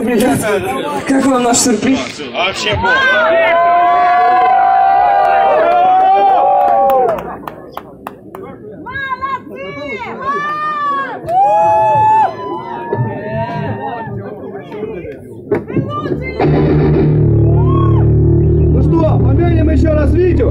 Ребята, как вам наш сюрприз? Вообще бомба. Ну что, помянем еще раз Витю?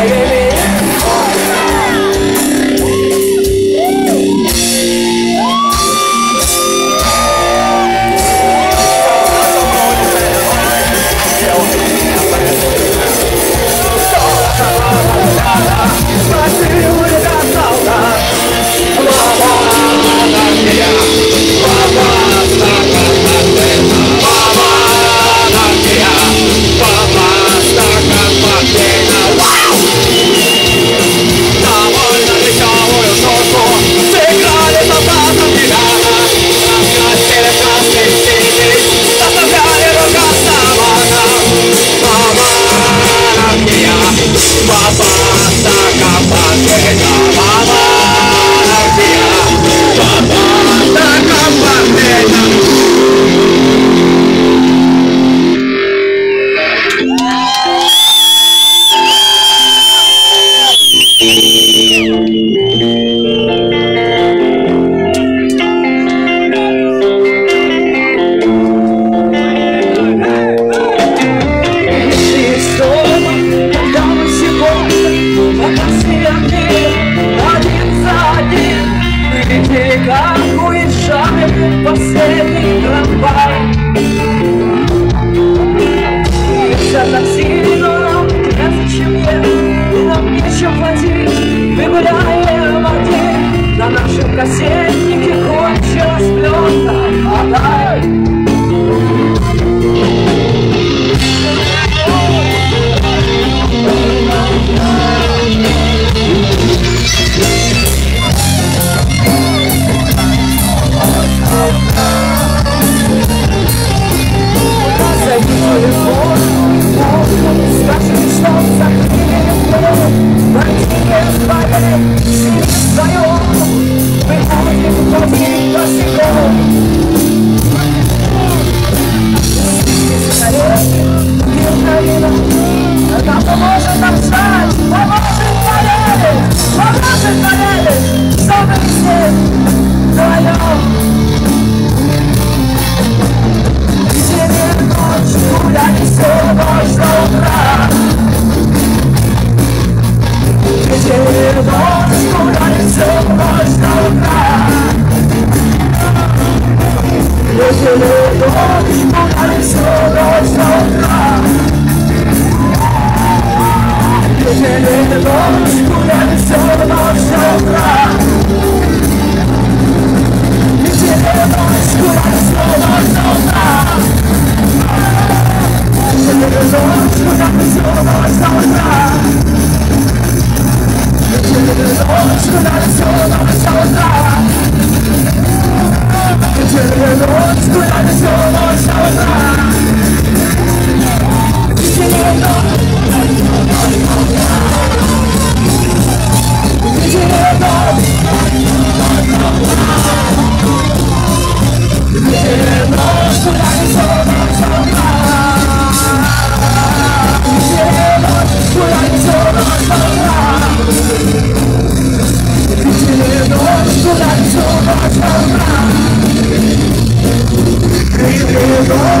Brasil! последний трамвай. Все нам сильно, а зачем ехать, нам нечем платить Выбираем один, на нашем кассетнике кончилась пленка Отдай!